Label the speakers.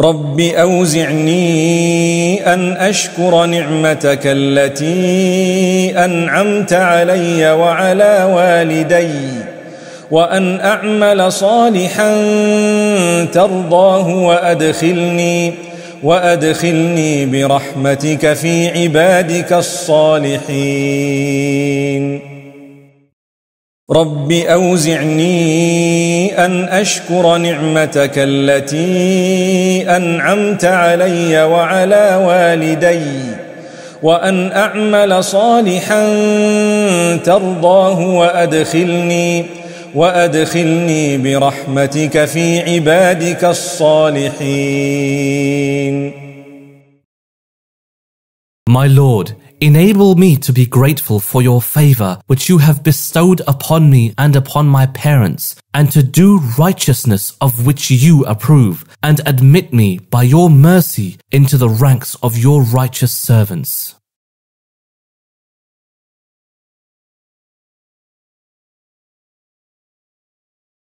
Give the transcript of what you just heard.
Speaker 1: رب أوزعني أن أشكر نعمتك التي أنعمت علي وعلى والدي وأن أعمل صالحا ترضاه وأدخلني وأدخلني برحمتك في عبادك الصالحين رب أوزعني أن أشكر نعمتك التي أنعمت علي وعلى والدي وأن أعمل صالحا ترضاه وأدخلني وأدخلني برحمتك في عبادك الصالحين
Speaker 2: My Lord, Enable me to be grateful for your favor which you have bestowed upon me and upon my parents, and to do righteousness of which you approve, and admit me by your mercy into the ranks of your righteous servants.